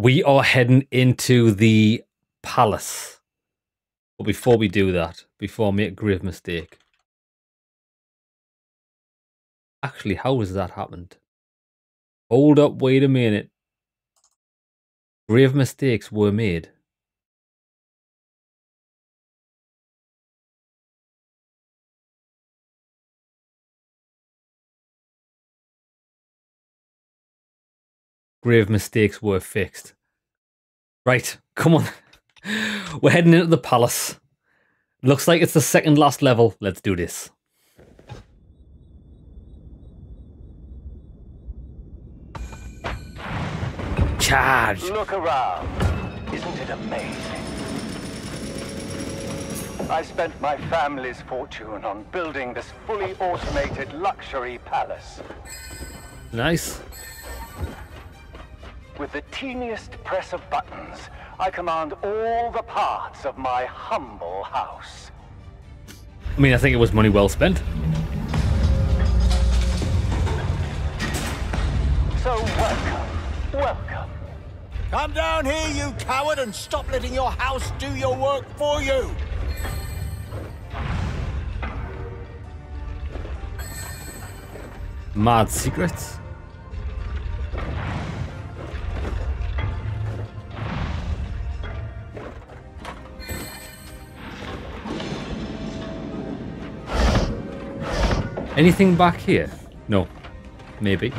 We are heading into the palace. But before we do that, before I make a grave mistake. Actually, how has that happened? Hold up, wait a minute. Grave mistakes were made. Grave mistakes were fixed. Right, come on. We're heading into the palace. Looks like it's the second last level. Let's do this. Charge! Look around. Isn't it amazing? I spent my family's fortune on building this fully automated luxury palace. Nice. With the teeniest press of buttons, I command all the parts of my humble house. I mean, I think it was money well spent. So welcome, welcome. Come down here, you coward, and stop letting your house do your work for you! Mad secrets? Anything back here? No. Maybe.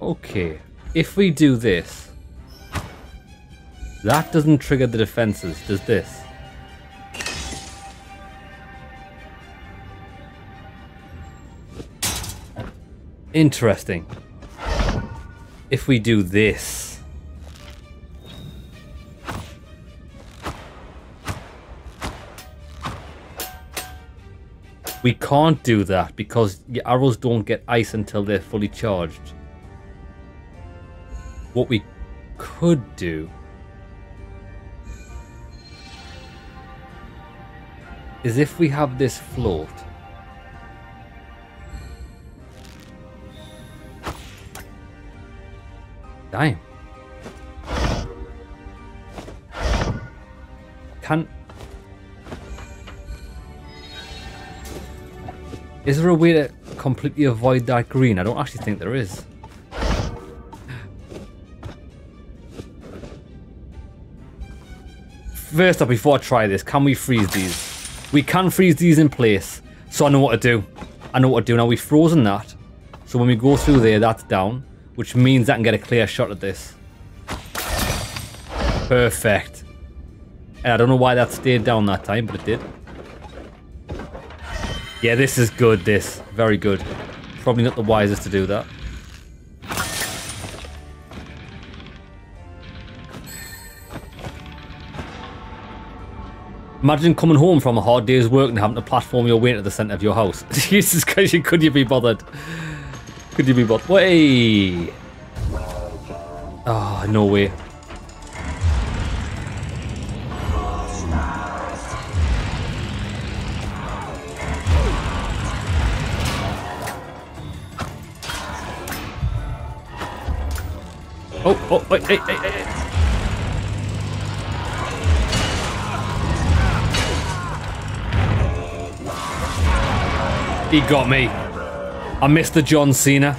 Okay. If we do this, that doesn't trigger the defenses, does this? Interesting if we do this. We can't do that because your arrows don't get ice until they're fully charged. What we could do is if we have this float Damn. Can... Is there a way to completely avoid that green? I don't actually think there is. First up, before I try this, can we freeze these? We can freeze these in place, so I know what to do. I know what to do. Now, we've frozen that, so when we go through there, that's down which means I can get a clear shot at this. Perfect. And I don't know why that stayed down that time, but it did. Yeah, this is good, this. Very good. Probably not the wisest to do that. Imagine coming home from a hard day's work and having to platform your way into the centre of your house. Jesus Christ, could you be bothered? Could you be bothered? Way. Oh, ah, no way. Oh, oh, wait, hey, hey, hey. He got me. I missed the John Cena.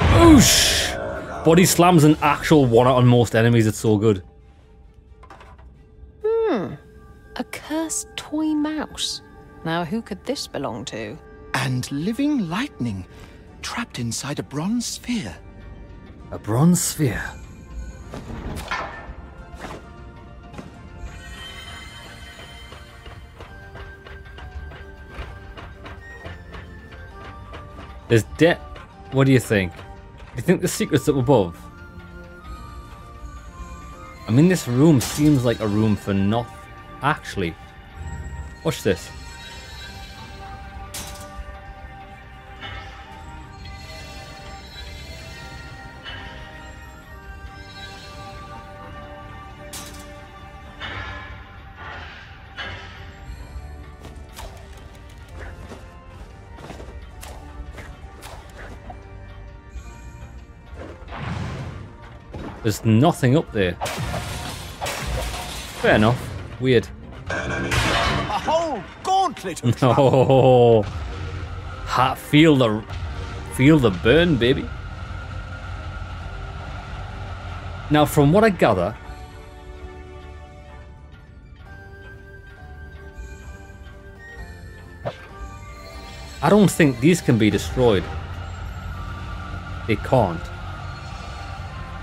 Boosh! Body slams an actual one on most enemies. It's so good. Hmm. A cursed toy mouse. Now, who could this belong to? And living lightning, trapped inside a bronze sphere. A bronze sphere? There's debt. What do you think? Do you think the secret's up above? I mean, this room seems like a room for nothing. Actually, watch this. There's nothing up there. Fair enough. Weird. A whole gauntlet No. Oh. Ha, feel the feel the burn, baby. Now, from what I gather, I don't think these can be destroyed. They can't.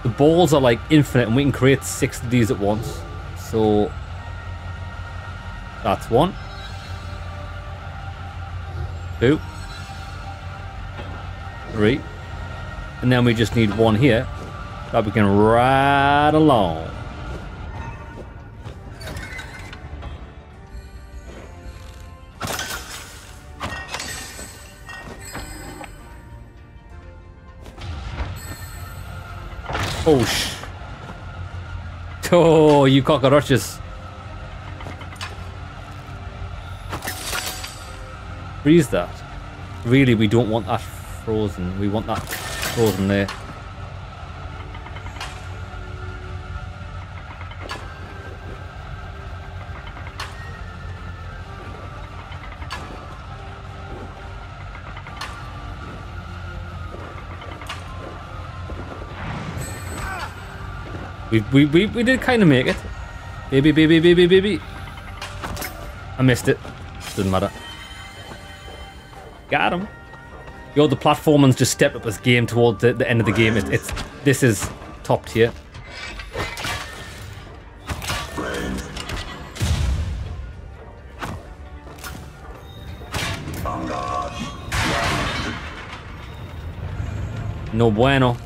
The balls are like infinite, and we can create six of these at once. So that's one two, three, and then we just need one here that we can ride along. Oh sh! Oh, you cockroaches! freeze that. Really, we don't want that frozen. We want that frozen there. We, we, we, we did kind of make it. Baby, baby, baby, baby. I missed it. Doesn't matter. Got him. Yo, the platformers just stepped up his game towards the, the end of the game. It, it's this is top tier. No bueno.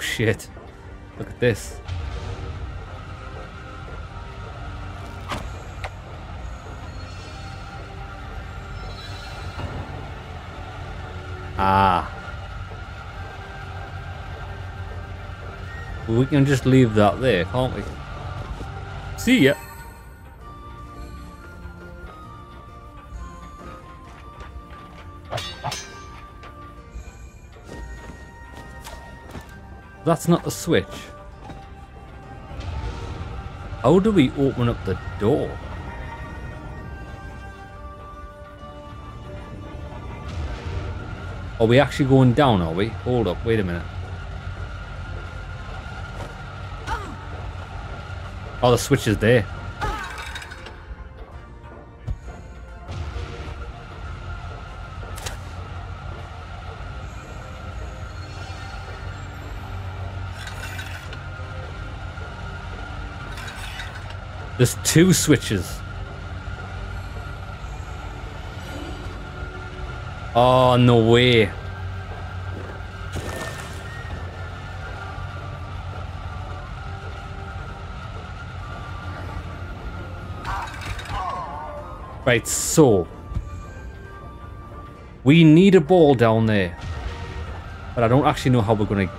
Shit. Look at this. Ah. We can just leave that there, can't we? See ya. That's not the switch. How do we open up the door? Are we actually going down, are we? Hold up, wait a minute. Oh, the switch is there. There's two switches. Oh, no way. Right, so. We need a ball down there. But I don't actually know how we're going to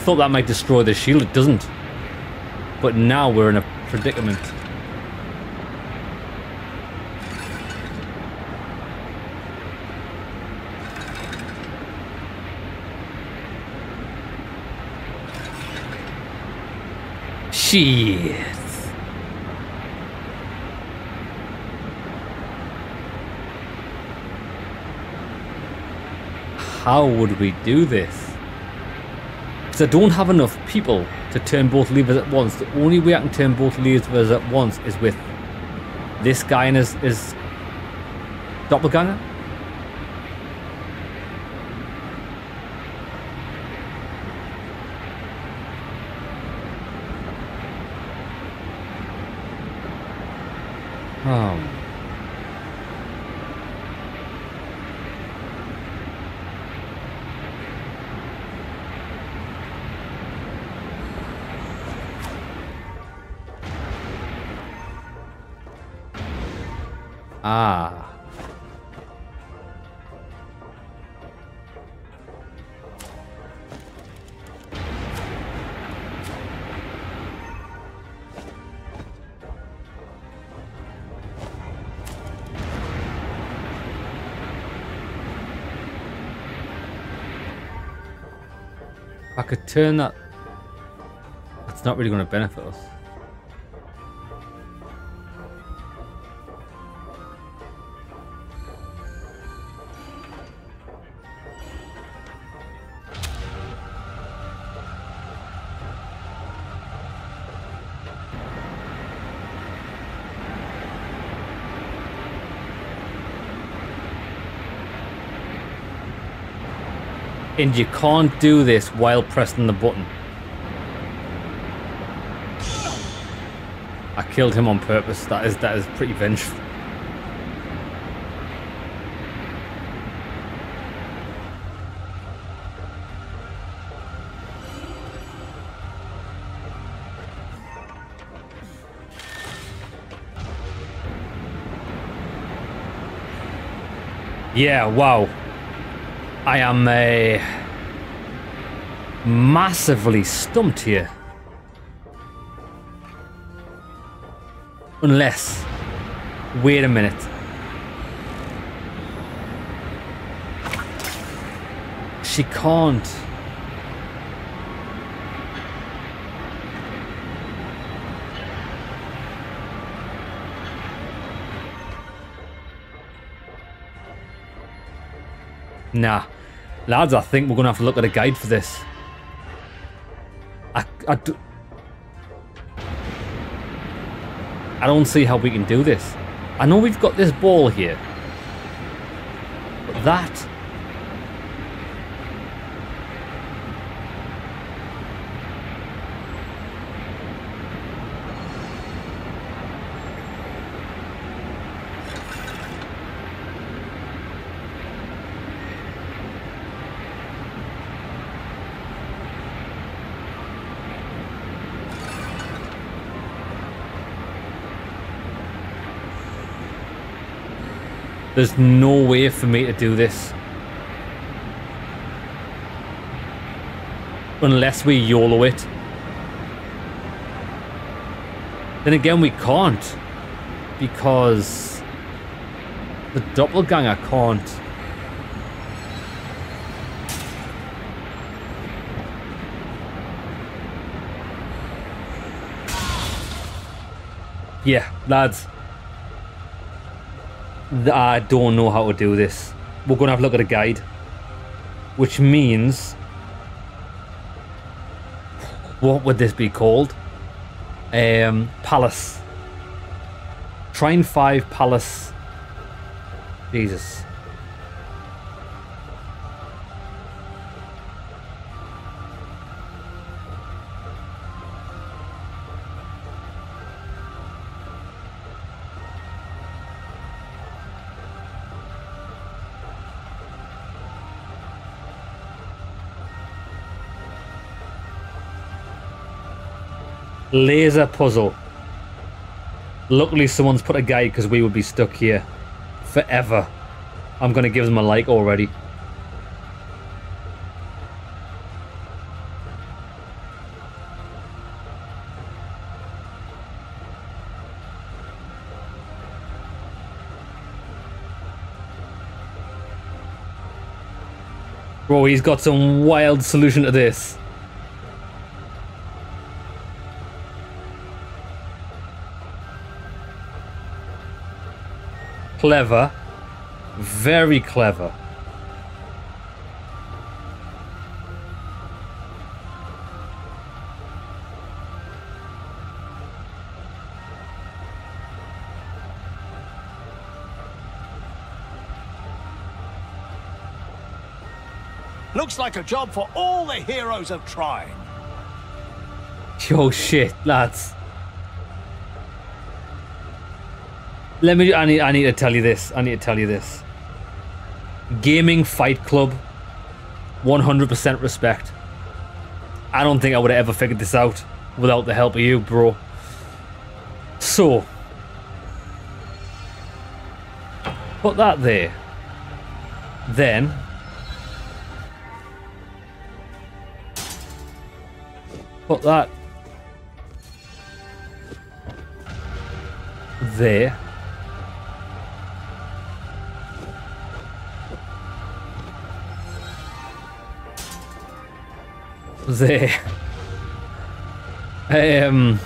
thought that might destroy the shield. It doesn't. But now we're in a predicament. Shit. How would we do this? Because I don't have enough people to turn both levers at once. The only way I can turn both levers at once is with this guy and his, his doppelganger. I could turn that. That's not really going to benefit us. And you can't do this while pressing the button. I killed him on purpose. That is that is pretty vengeful. Yeah, wow. I am uh, massively stumped here. Unless... Wait a minute. She can't. Nah. Lads, I think we're going to have to look at a guide for this. I, I, do, I don't see how we can do this. I know we've got this ball here. But that... There's no way for me to do this. Unless we YOLO it. Then again, we can't. Because the doppelganger can't. Yeah, lads. I don't know how to do this. We're going to have a look at a guide. Which means... What would this be called? Um, Palace. Trine 5 Palace. Jesus. Laser puzzle. Luckily someone's put a guide because we would be stuck here forever. I'm going to give them a like already. Bro, he's got some wild solution to this. Clever. Very clever. Looks like a job for all the heroes of Trine. Yo, shit, lads. Let me. I need. I need to tell you this. I need to tell you this. Gaming Fight Club. 100% respect. I don't think I would have ever figured this out without the help of you, bro. So. Put that there. Then. Put that. There. There. Um.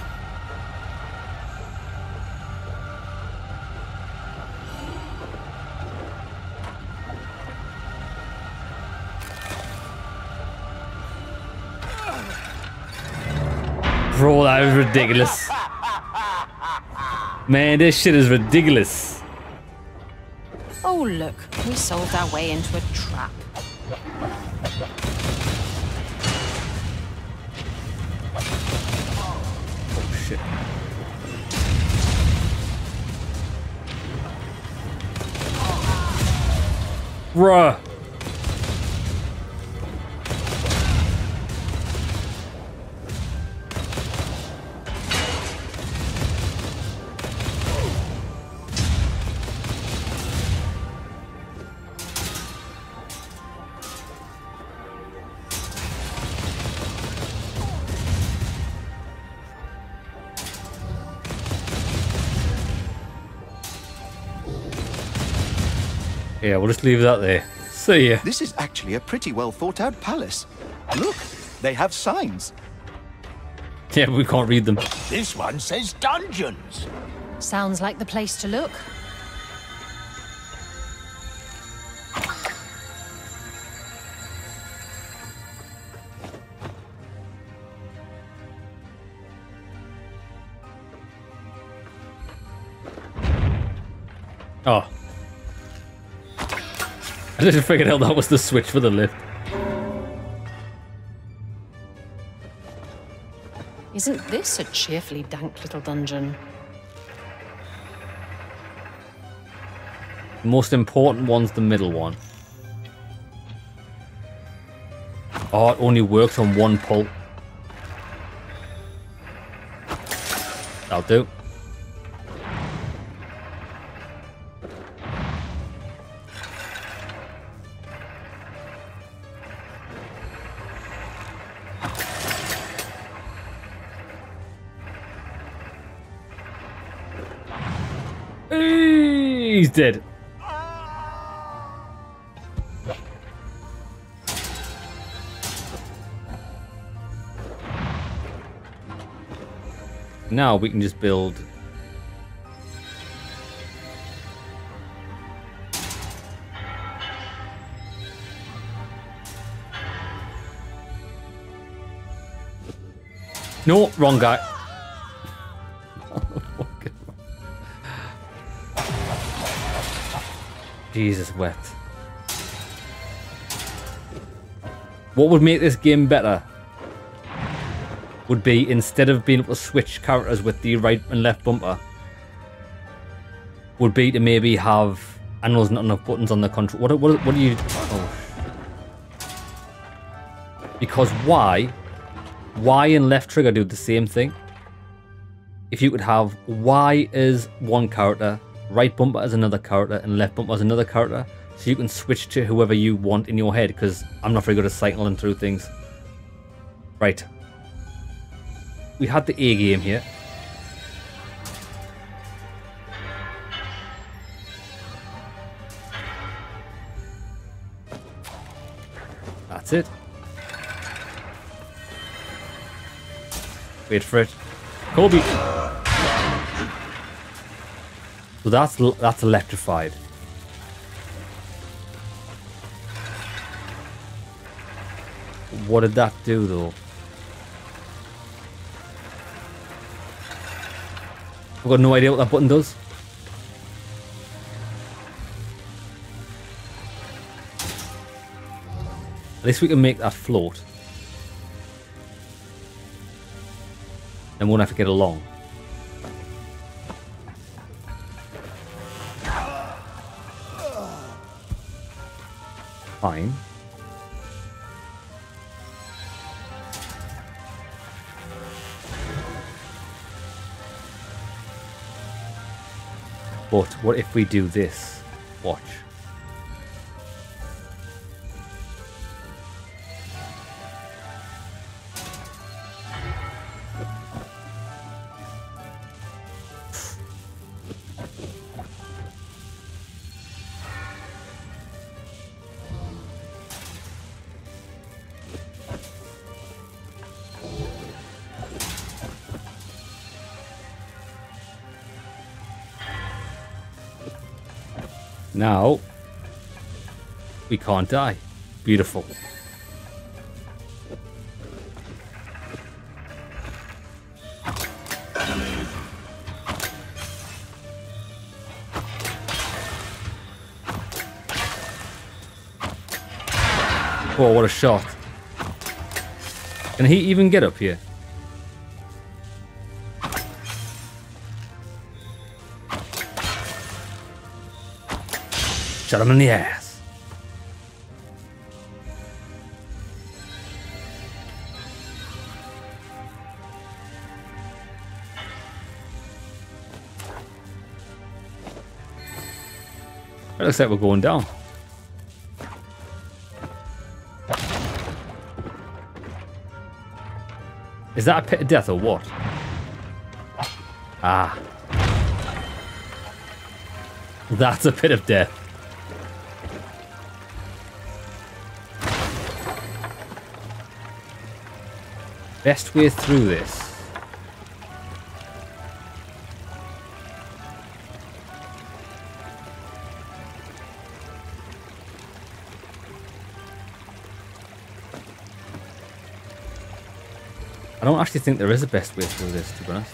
Bro, that was ridiculous. Man, this shit is ridiculous. Oh, look, we solved our way into a trap. Bruh. Yeah, we'll just leave that there. See ya. This is actually a pretty well thought out palace. Look, they have signs. Yeah, we can't read them. This one says dungeons. Sounds like the place to look. Oh. I just figured out that was the switch for the lift. Isn't this a cheerfully dank little dungeon? The most important one's the middle one. Oh, it only works on one pull. That'll do. Dead. Now we can just build No, wrong guy. Jesus wet. What would make this game better would be instead of being able to switch characters with the right and left bumper, would be to maybe have. I know there's not enough buttons on the control. What, what, what do you. Oh. Because why? Y and left trigger do the same thing. If you could have Y as one character, right bumper as another character, and left bumper as another character, so you can switch to whoever you want in your head, because I'm not very good at cycling through things. Right. We had the A game here. That's it. Wait for it. Kobe! So that's that's electrified. What did that do though? I've got no idea what that button does. At least we can make that float. And won't have to get along. But what if we do this? Watch. Can't die. Beautiful. Oh, what a shot. Can he even get up here? Shut him in the ass. It looks like we're going down. Is that a pit of death or what? Ah. That's a pit of death. Best way through this. I don't actually think there is a best way through this, to be honest.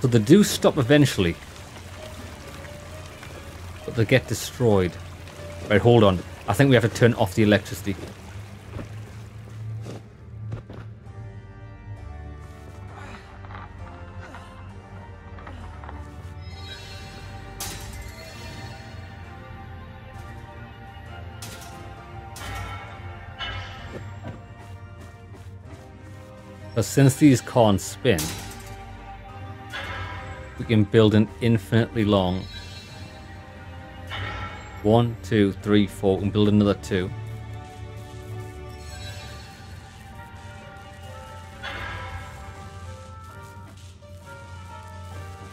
So they do stop eventually. But they get destroyed. Right, hold on. I think we have to turn off the electricity. But since these can't spin, we can build an infinitely long one, two, three, four, and build another two.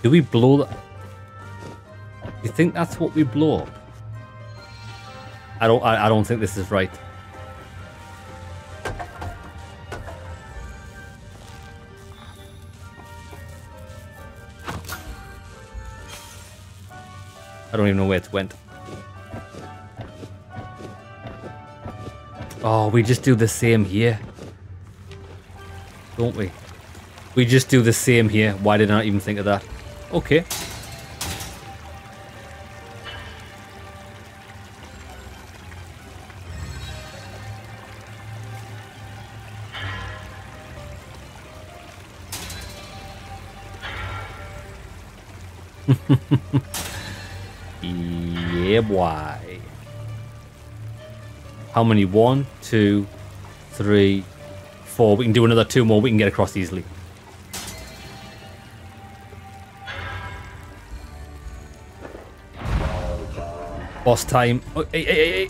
Do we blow that? You think that's what we blow up? I don't. I, I don't think this is right. Don't even know where it went. Oh, we just do the same here. Don't we? We just do the same here. Why did I not even think of that? Okay. Boy. How many? One, two, three, four. We can do another two more. We can get across easily. Boss time. Oh, hey, hey, hey,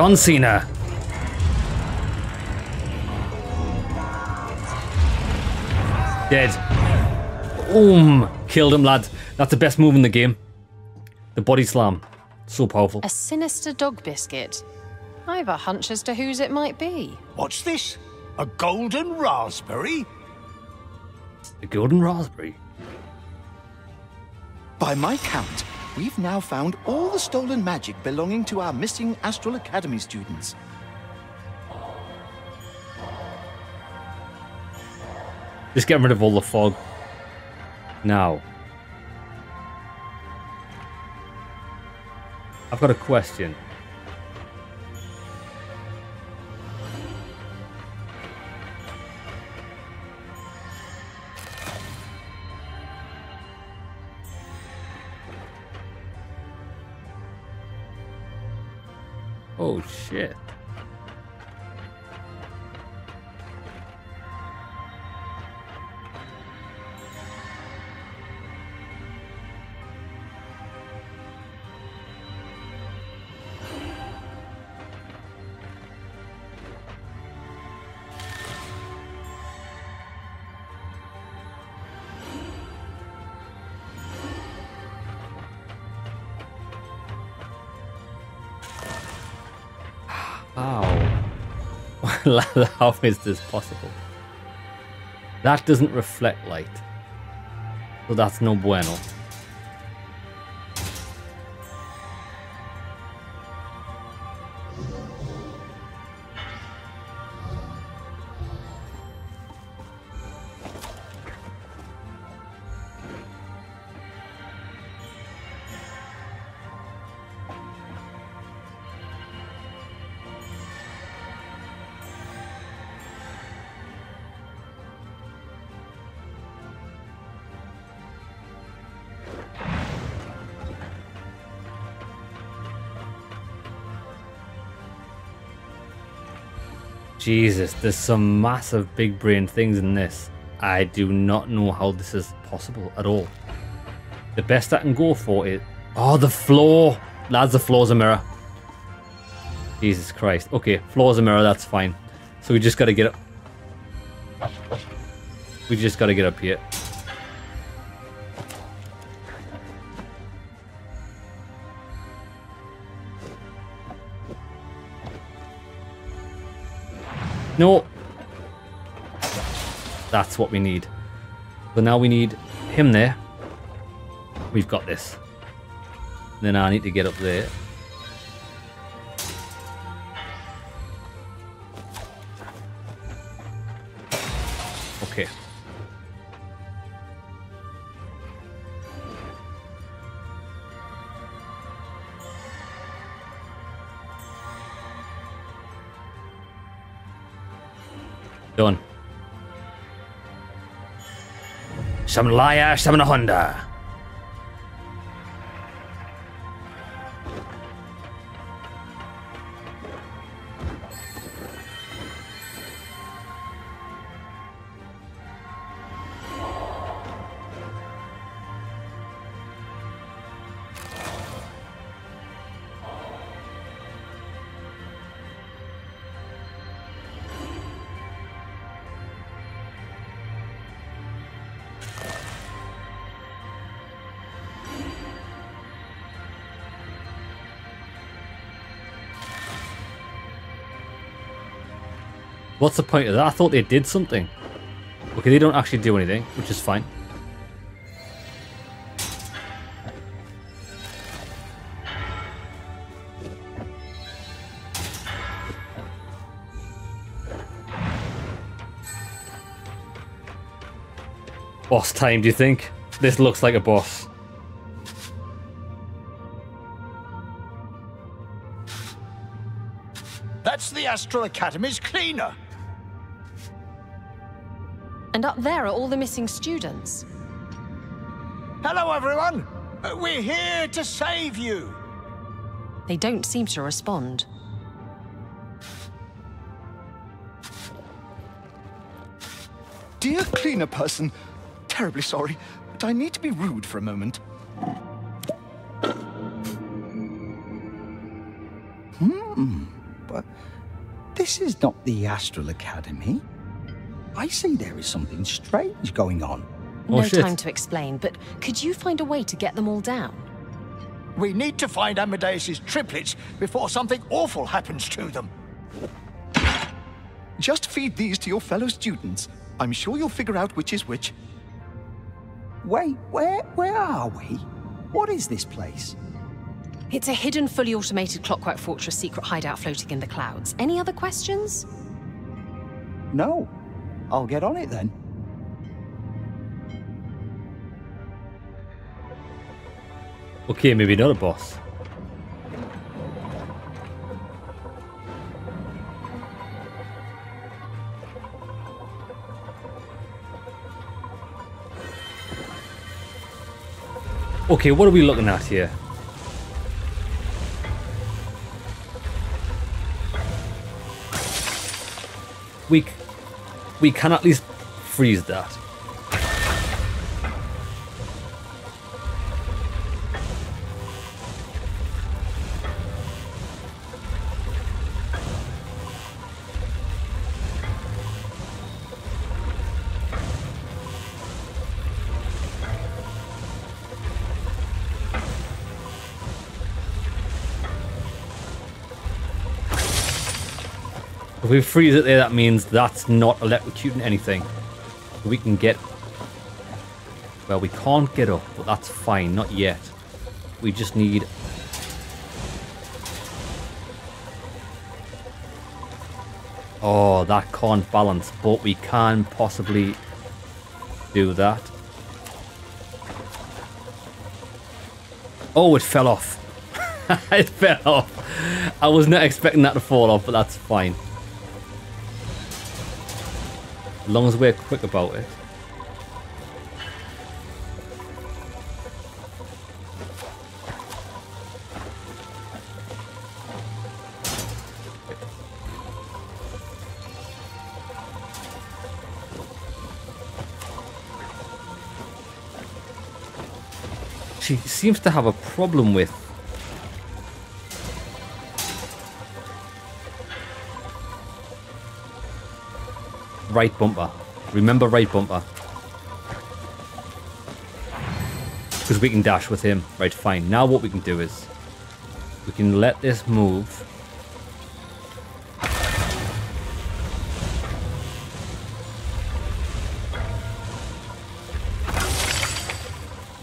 John Cena. Dead. Boom. Killed him, lad. That's the best move in the game. The body slam. So powerful. A sinister dog biscuit. I've a hunch as to whose it might be. What's this? A golden raspberry? A golden raspberry. By my count, we've now found all the stolen magic belonging to our missing Astral Academy students. Just get rid of all the fog. Now. I've got a question. How is this possible? That doesn't reflect light. So that's no bueno. Jesus, there's some massive big brain things in this. I do not know how this is possible at all. The best I can go for is... Oh, the floor! Lads, the floor's a mirror. Jesus Christ. Okay, floor's a mirror, that's fine. So we just gotta get up... We just gotta get up here. No. That's what we need. So now we need him there. We've got this. Then I need to get up there. Some liar, some Honda. What's the point of that? I thought they did something. Okay, they don't actually do anything, which is fine. Boss time, do you think? This looks like a boss. That's the Astral Academy's cleaner. And up there are all the missing students. Hello, everyone. Uh, We're here to save you. They don't seem to respond. Dear cleaner person, terribly sorry, but I need to be rude for a moment. Hmm, but this is not the Astral Academy. I see there is something strange going on. Oh, no shit. time to explain, but could you find a way to get them all down? We need to find Amadeus's triplets before something awful happens to them. Just feed these to your fellow students. I'm sure you'll figure out which is which. Wait, where where are we? What is this place? It's a hidden, fully automated Clockwork Fortress secret hideout floating in the clouds. Any other questions? No. I'll get on it then. Okay, maybe not a boss. Okay, what are we looking at here? We, c- we can at least freeze that. If we freeze it there, that means that's not electrocuting anything. We can get... Well, we can't get up, but that's fine. Not yet. We just need... Oh, that can't balance, but we can possibly do that. Oh, it fell off. it fell off. I was not expecting that to fall off, but that's fine. As long as we're quick about it. She seems to have a problem with right bumper. Remember right bumper. Because we can dash with him. Right, fine. Now what we can do is we can let this move.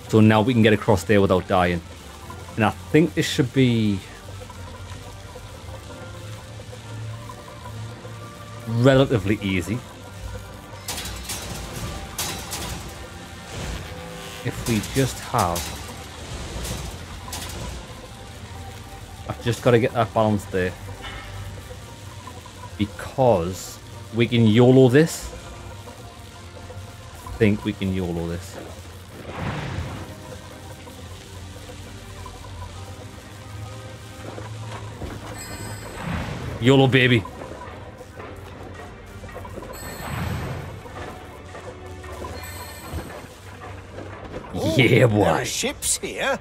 So now we can get across there without dying. And I think this should be... relatively easy. We just have... I've just got to get that balance there. Because we can YOLO this. I think we can YOLO this. YOLO baby. Yeah, There boy. are ships here.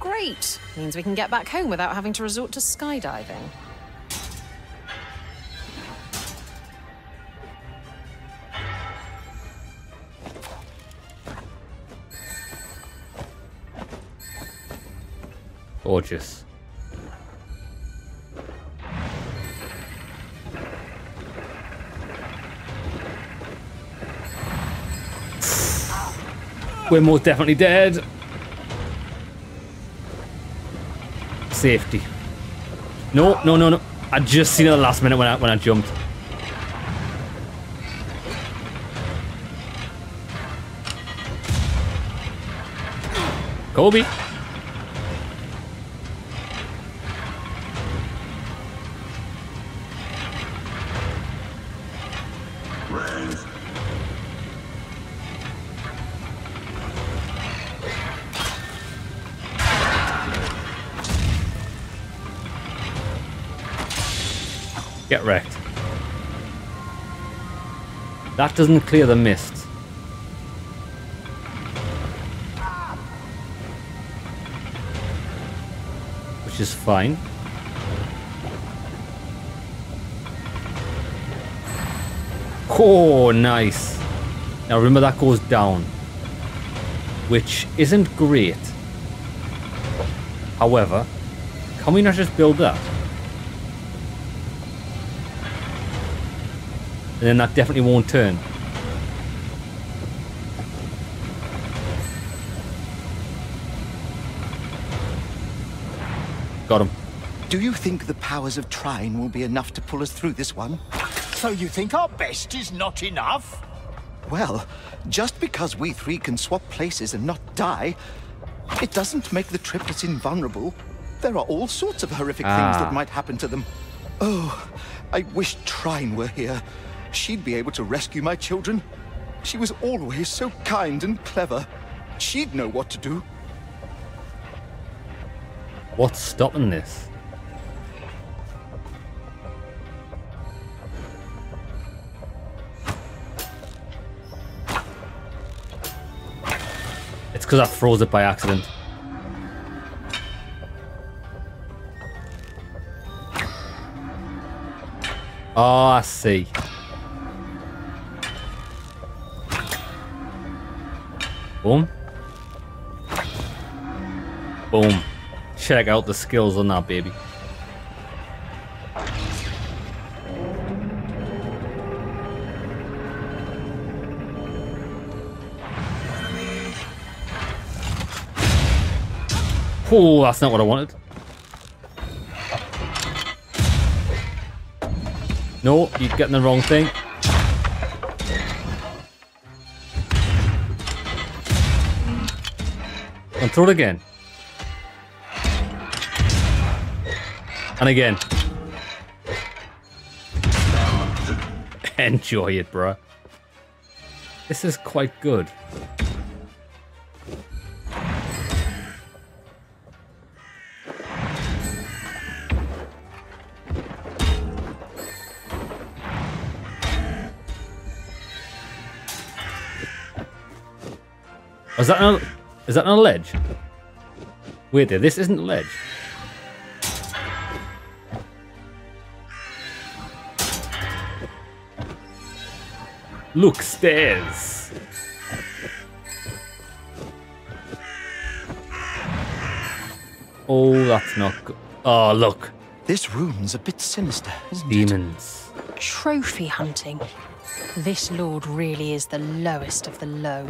Great. Means we can get back home without having to resort to skydiving. Gorgeous. We're most definitely dead. Safety. No, no, no, no. I just seen it the last minute when I when I jumped. Kobe. That doesn't clear the mist. Which is fine. Oh, nice. Now remember that goes down. Which isn't great. However, can we not just build that? Then that definitely won't turn. Got him. Do you think the powers of Trine will be enough to pull us through this one? So you think our best is not enough? Well, just because we three can swap places and not die, it doesn't make the triplets invulnerable. There are all sorts of horrific things Ah. that might happen to them. Oh, I wish Trine were here. She'd be able to rescue my children. She was always so kind and clever. She'd know what to do. What's stopping this? It's because I froze it by accident. Oh, I see. Boom. Boom. Check out the skills on that baby. Oh, that's not what I wanted. No, you're getting the wrong thing. And throw it again. And again. Enjoy it, bruh. This is quite good. Is that an, is that an ledge? Wait there, this isn't a ledge. Look, stairs. Oh, that's not good. Oh, look. This room's a bit sinister, isn't it? Demons. Trophy hunting. This lord really is the lowest of the low.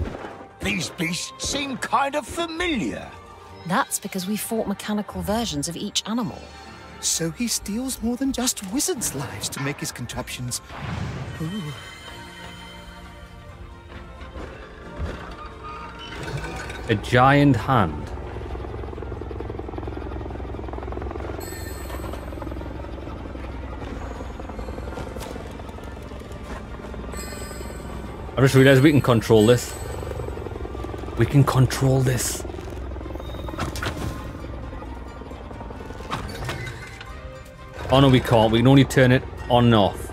These beasts seem kind of familiar. That's because we fought mechanical versions of each animal. So he steals more than just wizards' lives to make his contraptions. A giant hand. I just realized we can control this. We can control this. Oh no, we can't. We can only turn it on and off.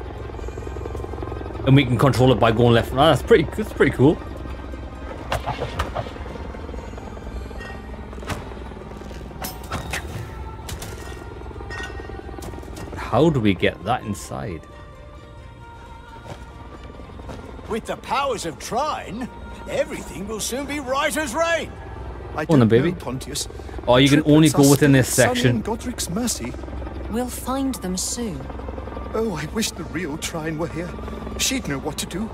And we can control it by going left and right. That's pretty, that's pretty cool. How do we get that inside? With the powers of Trine, everything will soon be right as rain. I on don't baby. know, Pontius. Oh, you can only go within this section. Godric's mercy. We'll find them soon. Oh, I wish the real Trine were here. She'd know what to do.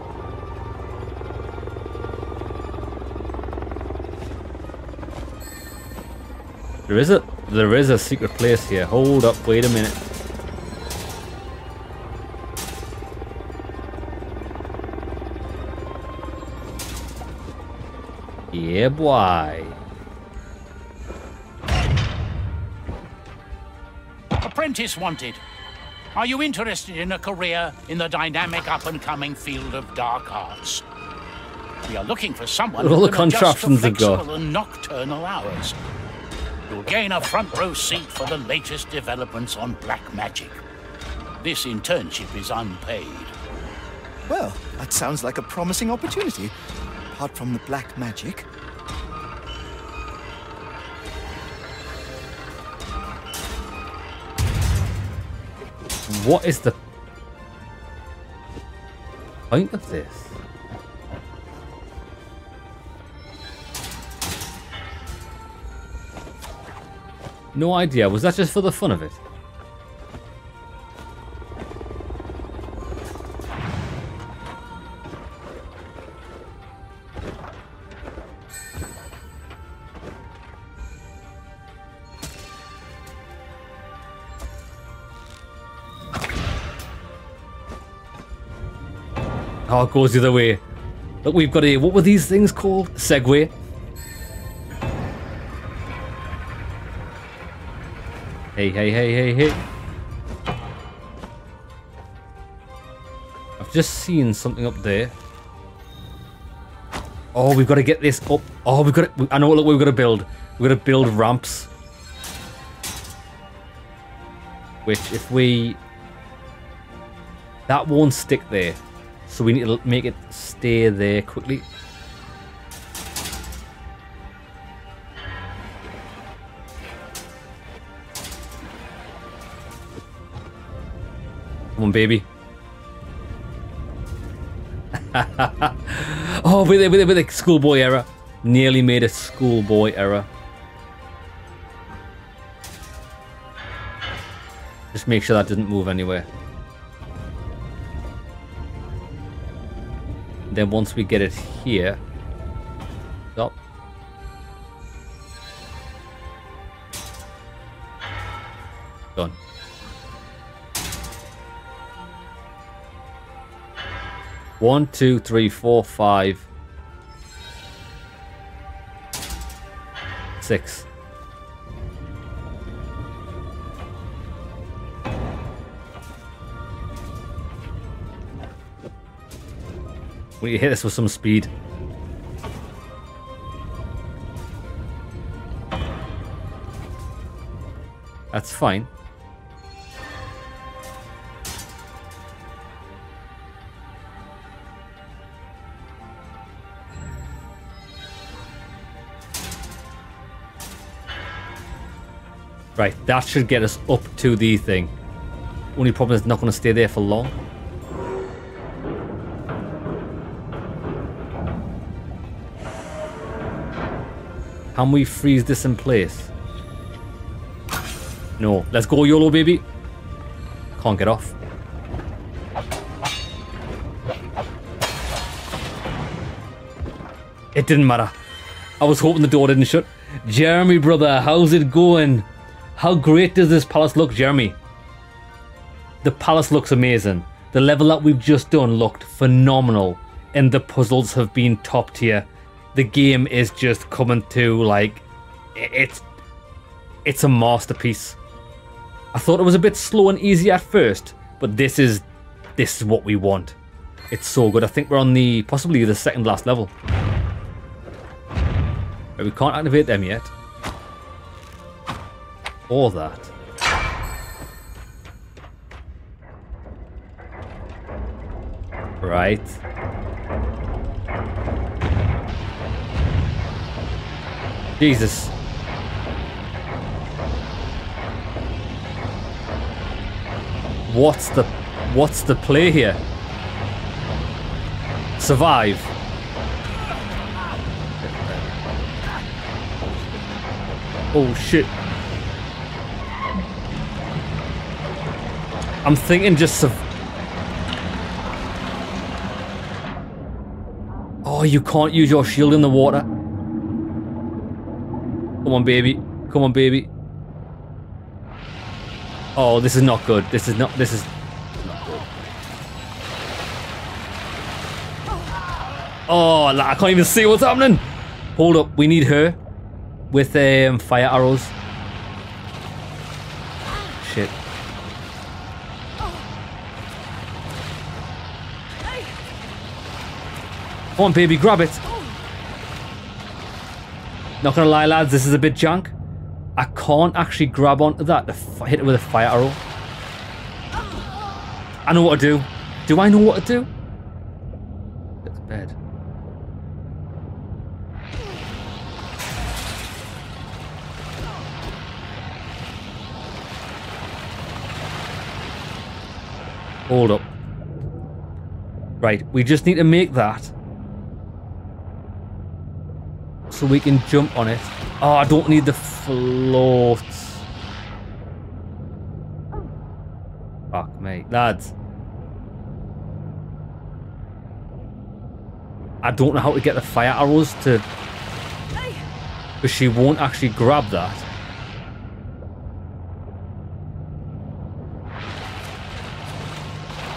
There is a there is a secret place here. Hold up, wait a minute. Yeah, boy. Apprentice wanted. Are you interested in a career in the dynamic up-and-coming field of dark arts? We are looking for someone Look all who the can adjust to contraptions they've got. flexible and nocturnal hours. You'll gain a front row seat for the latest developments on black magic. This internship is unpaid. Well, that sounds like a promising opportunity. Apart from the black magic. What is the point of this? No idea. Was that just for the fun of it? It goes the other way. Look, we've got a... What were these things called? Segway. Hey, hey, hey, hey, hey. I've just seen something up there. Oh, we've got to get this up. Oh, we've got to... I know what we've got to build. We've got to build ramps. Which, if we... That won't stick there. So we need to make it stay there quickly. Come on, baby. oh, with a, with, a, with a schoolboy error. Nearly made a schoolboy error. Just make sure that doesn't move anywhere. then once we get it here, stop. Done. One, two, three, four, five, six. We hit this with some speed. That's fine. Right, that should get us up to the thing. Only problem is not going to stay there for long. Can we freeze this in place? No. Let's go, YOLO, baby. Can't get off. It didn't matter. I was hoping the door didn't shut. Jeremy, brother, how's it going? How great does this palace look, Jeremy? The palace looks amazing. The level that we've just done looked phenomenal. And the puzzles have been top tier. The game is just coming to, like, it's, it's a masterpiece. I thought it was a bit slow and easy at first, but this is, this is what we want. It's so good. I think we're on the, possibly the second last level. But we can't activate them yet. Or that. Right. Jesus. What's the what's the play here? Survive. Oh shit. I'm thinking just. Oh, you can't use your shield in the water. Come on, baby. Come on, baby. Oh, this is not good. This is not. This is. Not good. Oh, I can't even see what's happening. Hold up. We need her with um, fire arrows. Shit. Come on, baby, grab it. Not gonna lie, lads, this is a bit junk. I can't actually grab onto that hit it with a fire arrow. I know what to do. Do I know what to do? To bed. Hold up. Right, we just need to make that so we can jump on it. Oh, I don't need the floats. Fuck me. Lads. I don't know how to get the fire arrows to... Because she won't actually grab that.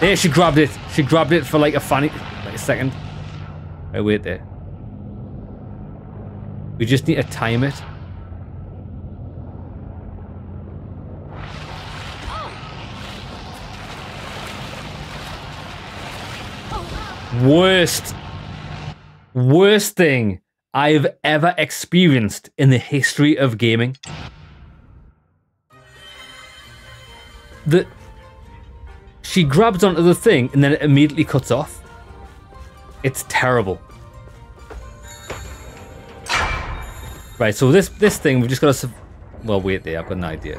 There, she grabbed it. She grabbed it for like a funny... Like a second. Hey, wait there. We just need to time it. Worst, worst thing I've ever experienced in the history of gaming. The she grabs onto the thing and then it immediately cuts off. It's terrible. Right, so this this thing, we've just got to... Well, wait there, I've got an idea.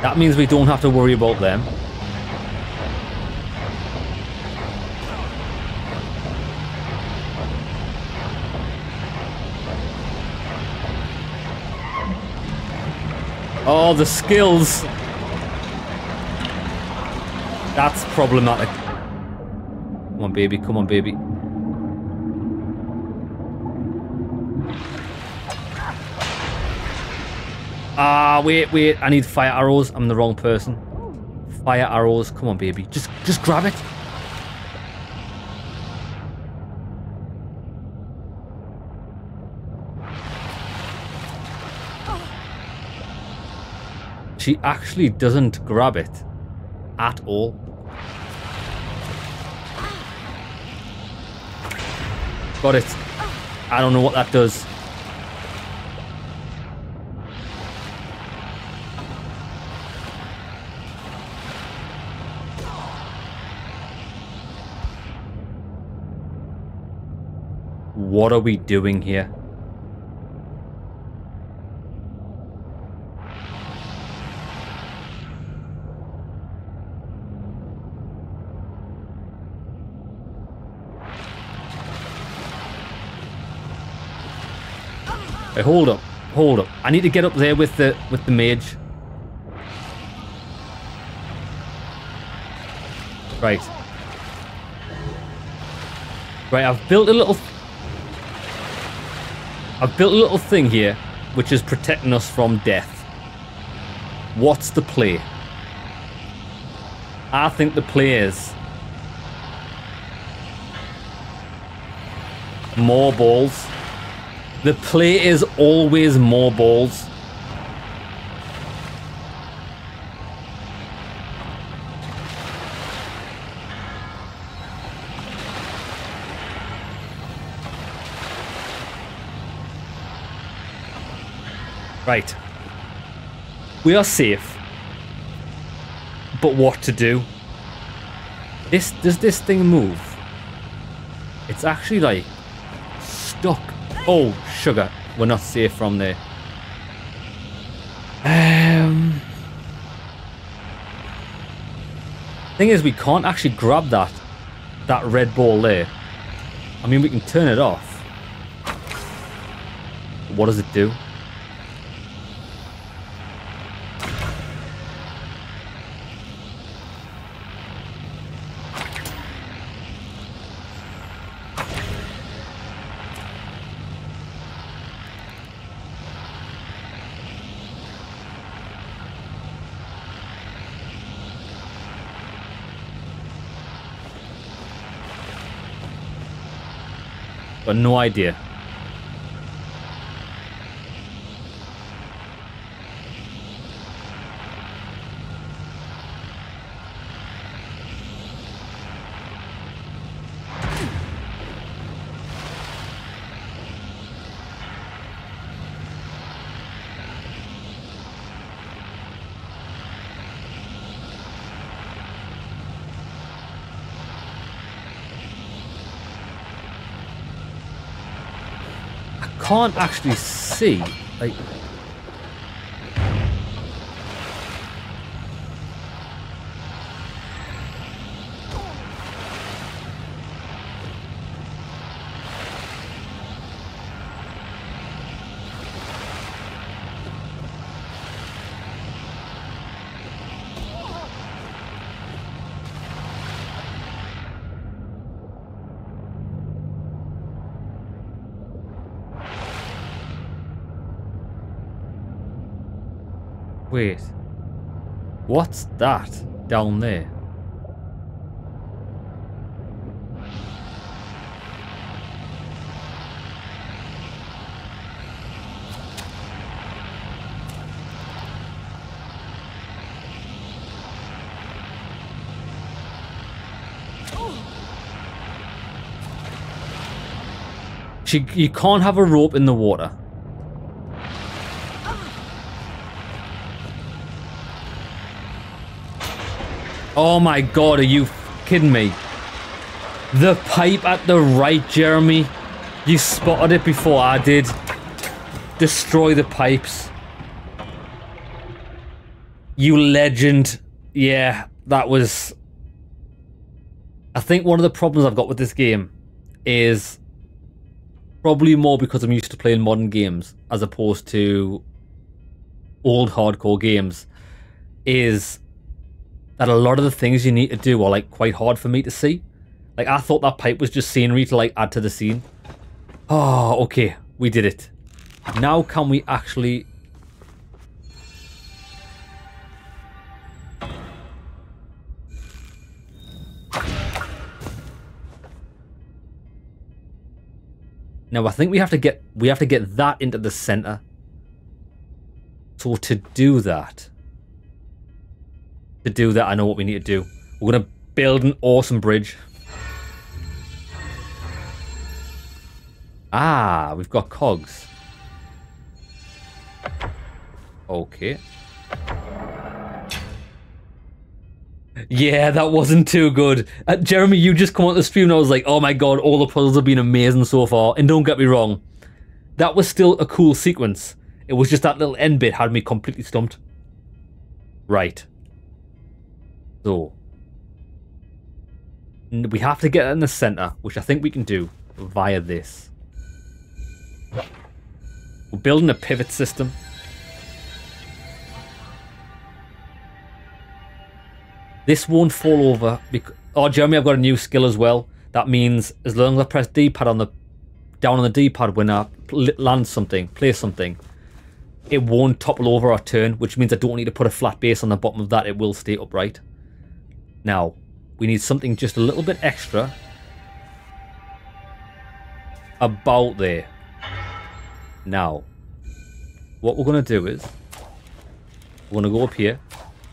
That means we don't have to worry about them. Oh, the skills. That's problematic. Come on, baby. Come on, baby. Ah, wait, wait. I need fire arrows. I'm the wrong person. Fire arrows. Come on, baby. Just, just grab it. She actually doesn't grab it at all. Got it. I don't know what that does. What are we doing here? Hold up, hold up. I need to get up there with the with the mage. Right. Right, I've built a little I've built a little thing here which is protecting us from death. What's the play? I think the play is more balls. The play is always more balls. Right. We are safe. But what to do? This does this thing move? It's actually like stuck. Oh, sugar. We're not safe from there. Um Thing is we can't actually grab that that red ball there. I mean we can turn it off. What does it do? But no idea. Can't actually see. Like, Wait. What's that down there? She, you can't have a rope in the water. Oh my god, are you kidding me? The pipe at the right, Jeremy. You spotted it before I did. Destroy the pipes. You legend. Yeah, that was... I think one of the problems I've got with this game is probably more because I'm used to playing modern games as opposed to old hardcore games is that a lot of the things you need to do are like quite hard for me to see. Like I thought that pipe was just scenery to like add to the scene. Oh, okay. We did it. Now can we actually... Now I think we have to get we have to get that into the center. So to do that, to do that, I know what we need to do. We're gonna build an awesome bridge. Ah, we've got cogs. Okay. Yeah, that wasn't too good. Uh, Jeremy, you just come on the stream and I was like, oh my god, all the puzzles have been amazing so far. And don't get me wrong, that was still a cool sequence. It was just that little end bit had me completely stumped. Right. So. We have to get it in the center, which I think we can do via this. We're building a pivot system. This won't fall over. Because, oh, Jeremy, I've got a new skill as well. That means as long as I press D-pad on the down on the D-pad when I land something, place something, it won't topple over or turn, which means I don't need to put a flat base on the bottom of that. It will stay upright. Now, we need something just a little bit extra about there. Now, what we're going to do is we're going to go up here.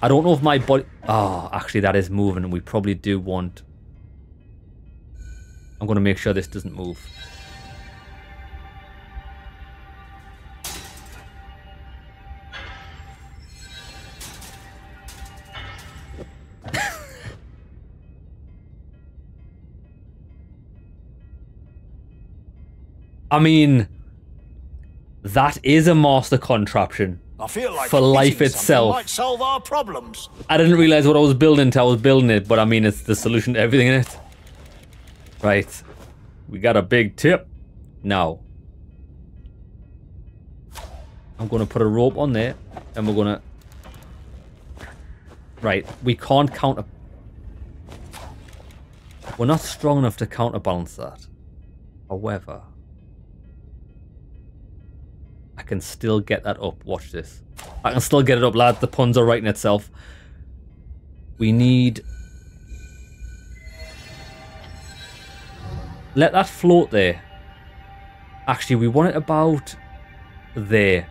I don't know if my body... Oh, actually that is moving and we probably do want... I'm going to make sure this doesn't move. I mean, that is a master contraption. I feel like for life itself. Might solve our problems. I didn't realize what I was building until I was building it, but I mean, it's the solution to everything in it. Right. We got a big tip. Now. I'm going to put a rope on there, and we're going to... Right, we can't counter... We're not strong enough to counterbalance that. However... can still get that up. Watch this. I can still get it up, lad. The puns are writing itself. We need... Let that float there. Actually, we want it about there.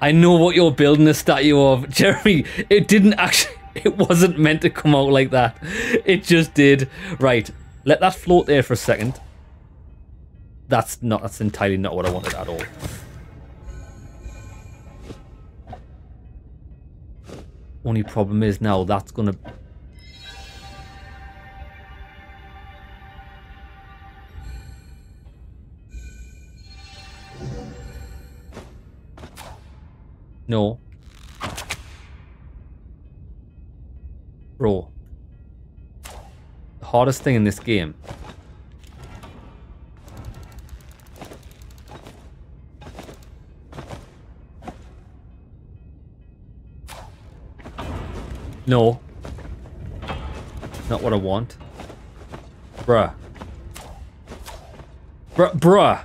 I know what you're building a statue of. Jeremy, it didn't actually... It wasn't meant to come out like that. It just did. Right. Let that float there for a second. That's not... That's entirely not what I wanted at all. Only problem is now that's gonna... No. Bro. The hardest thing in this game No. Not what I want. Bruh. Bruh, bruh.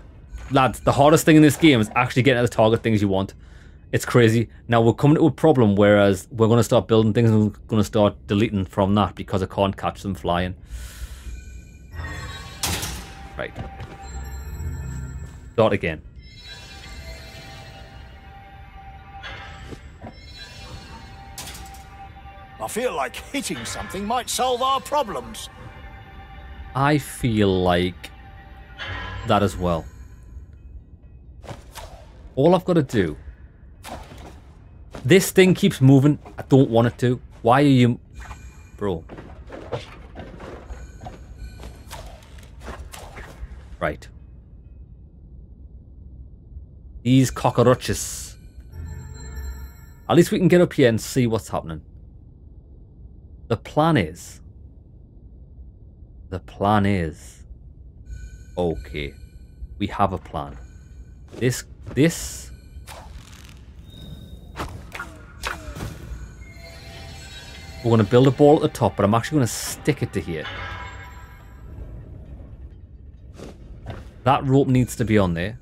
Lads, the hardest thing in this game is actually getting at the target things you want. It's crazy. Now we're coming to a problem whereas we're going to start building things and we're going to start deleting from that because I can't catch them flying. Right. Start again. I feel like hitting something might solve our problems. I feel like that as well. All I've got to do... This thing keeps moving. I don't want it to. Why are you... Bro. Right. These cockroaches. At least we can get up here and see what's happening. The plan is... The plan is... Okay. We have a plan. This... This... We're going to build a ball at the top, but I'm actually going to stick it to here. That rope needs to be on there.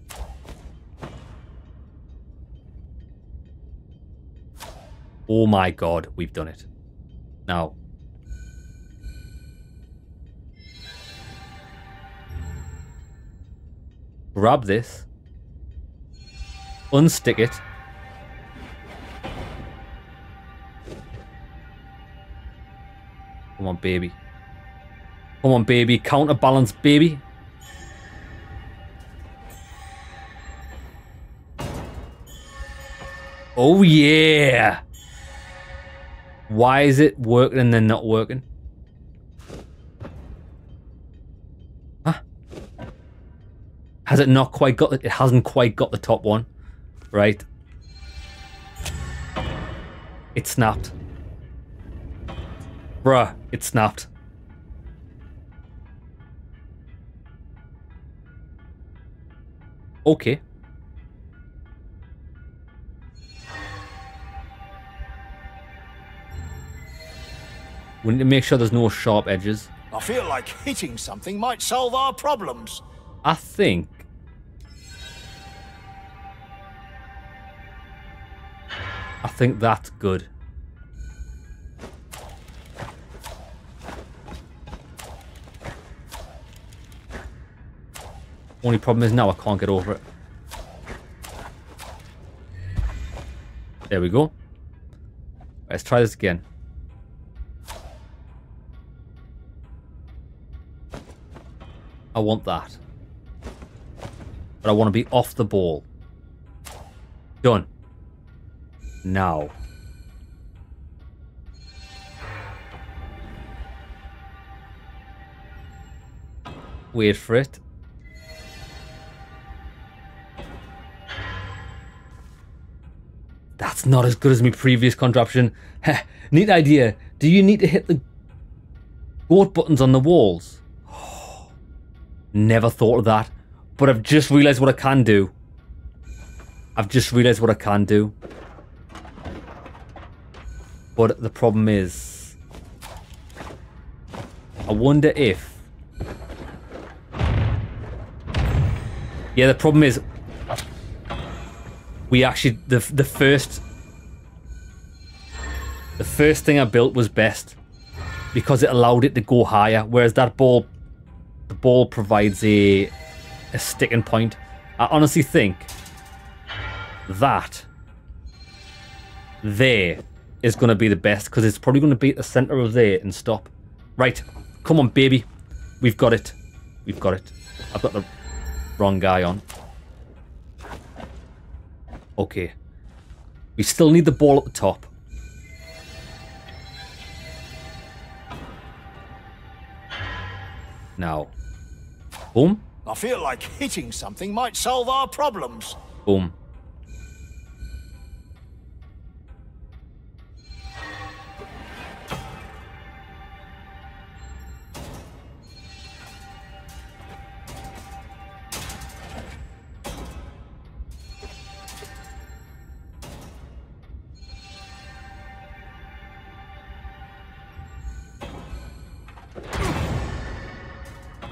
Oh my god, we've done it. Now. Grab this. Unstick it. Come on, baby. Come on, baby. Counterbalance, baby. Oh, yeah. Why is it working and then not working? Huh? Has it not quite got it? It hasn't quite got the top one. Right. It snapped. Bruh, it snapped. Okay. We need to make sure there's no sharp edges. I feel like hitting something might solve our problems. I think... I think that's good. Only problem is now I can't get over it. There we go. Let's try this again. I want that. But I want to be off the ball. Done. Now. Wait for it. That's not as good as my previous contraption. Heh, neat idea. Do you need to hit the goat buttons on the walls? Never thought of that. But I've just realised what I can do. I've just realised what I can do. But the problem is... I wonder if... Yeah, the problem is... We actually... The, the first... The first thing I built was best. Because it allowed it to go higher. Whereas that ball the ball provides a a sticking point. I honestly think that there is going to be the best because it's probably going to be at the center of there and stop. Right, come on, baby. We've got it. We've got it. I've got the wrong guy on. Okay. We still need the ball at the top. Now. Boom. I feel like hitting something might solve our problems. Boom.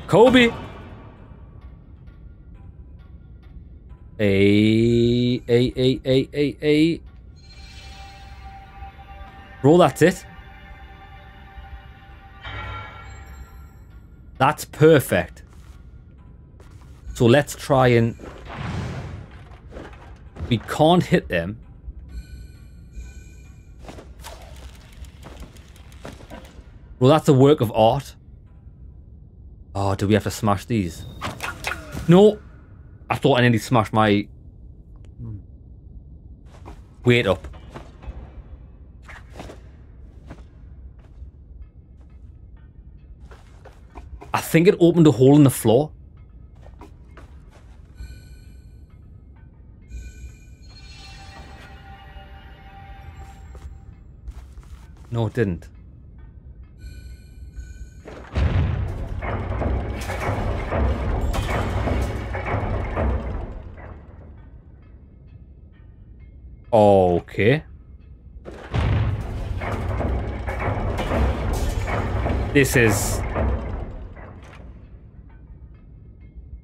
Kobe. A, a, a, a, a, a. Roll, that's it. That's perfect. So let's try and... We can't hit them. Well, that's a work of art. Oh, do we have to smash these? No! I thought I nearly smashed my weight up. I think it opened a hole in the floor. No, it didn't. This is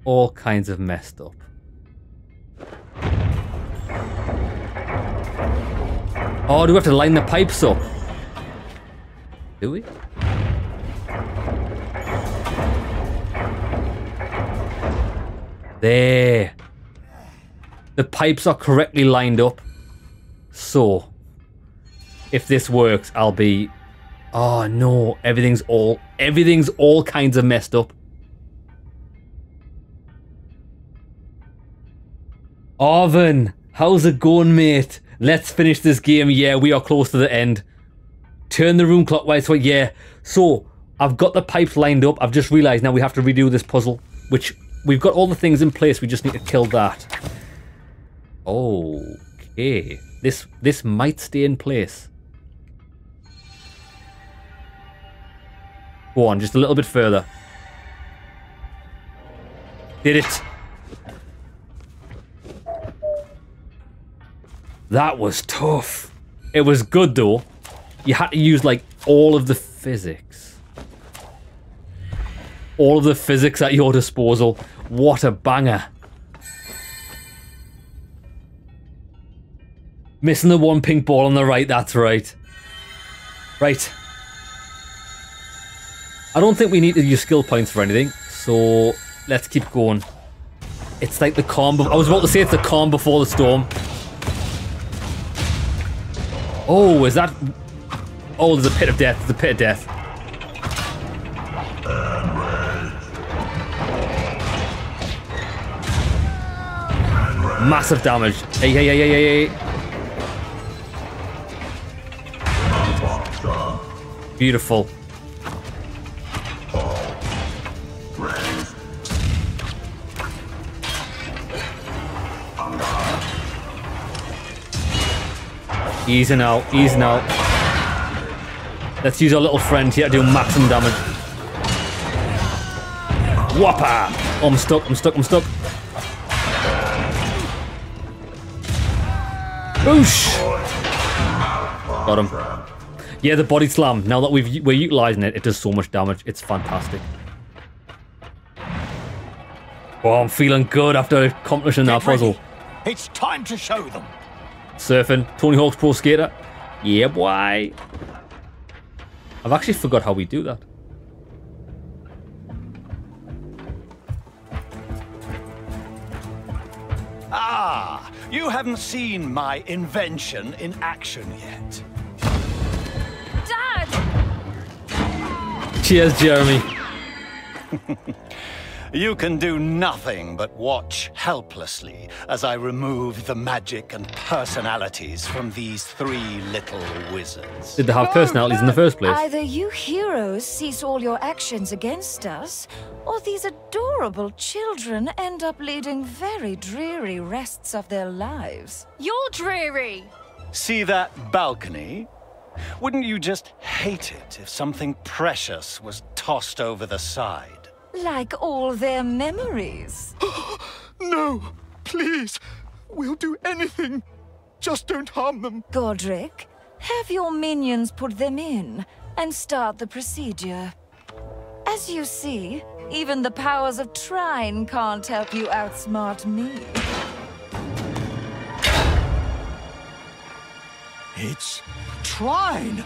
all kinds of messed up. Oh, do we have to line the pipes up? Do we? There. The pipes are correctly lined up. So, if this works, I'll be... Oh no, everything's all... Everything's all kinds of messed up. Arvin, how's it going, mate? Let's finish this game. Yeah, we are close to the end. Turn the room clockwise. So, yeah. So, I've got the pipes lined up. I've just realised now we have to redo this puzzle, which we've got all the things in place. We just need to kill that. Okay. This this might stay in place. Go on, just a little bit further. Did it. That was tough. It was good though. You had to use like all of the physics. All of the physics at your disposal. What a banger. Missing the one pink ball on the right, that's right. Right. I don't think we need to use skill points for anything, so let's keep going. It's like the calm. I was about to say it's the calm before the storm. Oh, is that... Oh, there's a pit of death. There's a pit of death. Massive damage. Hey, hey, hey, hey, hey, hey. Beautiful. Easing out, easing out. Let's use our little friend here to do maximum damage. Whopper! Oh, I'm stuck, I'm stuck, I'm stuck. Boosh! Got him. Yeah, the body slam. Now that we've, we're utilizing it, it does so much damage. It's fantastic. Oh, I'm feeling good after accomplishing Get that puzzle. ready. It's time to show them. Surfing. Tony Hawk's Pro Skater. Yeah, boy. I've actually forgot how we do that. Ah, you haven't seen my invention in action yet. Dad! Cheers, Jeremy. You can do nothing but watch helplessly as I remove the magic and personalities from these three little wizards. Did they have personalities in the oh, first place? Either you heroes cease all your actions against us, or these adorable children end up leading very dreary rests of their lives. You're dreary. See that balcony? Wouldn't you just hate it if something precious was tossed over the side? Like all their memories. No, please. We'll do anything. Just don't harm them. Godric, have your minions put them in and start the procedure. As you see, even the powers of Trine can't help you outsmart me. It's Trine!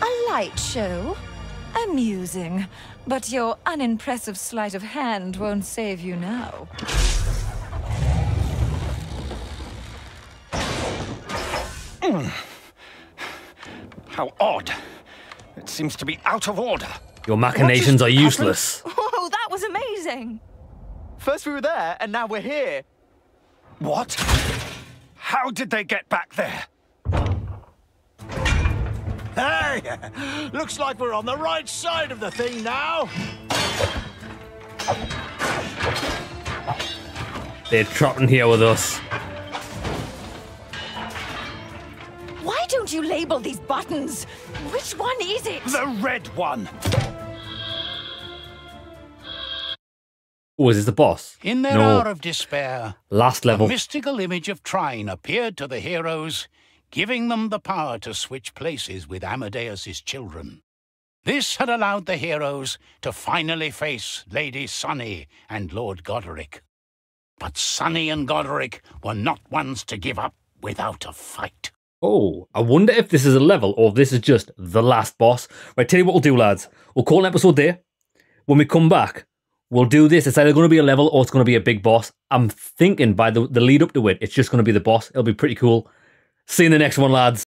A light show? Amusing. But your unimpressive sleight of hand won't save you now. Hmm. How odd. It seems to be out of order. Your machinations are useless. Oh, that was amazing. First we were there, and now we're here. What? How did they get back there? Hey! Looks like we're on the right side of the thing now. They're trotting here with us. Why don't you label these buttons? Which one is it? The red one! Oh, is this the boss? In their no. hour of despair, Last a level. mystical image of Trine appeared to the heroes, giving them the power to switch places with Amadeus's children. This had allowed the heroes to finally face Lady Sunny and Lord Godric. But Sunny and Godric were not ones to give up without a fight. Oh, I wonder if this is a level or if this is just the last boss. Right, tell you what we'll do, lads. We'll call an episode there. When we come back, we'll do this. It's either going to be a level or it's going to be a big boss. I'm thinking by the, the lead up to it, it's just going to be the boss. It'll be pretty cool. See you in the next one, lads.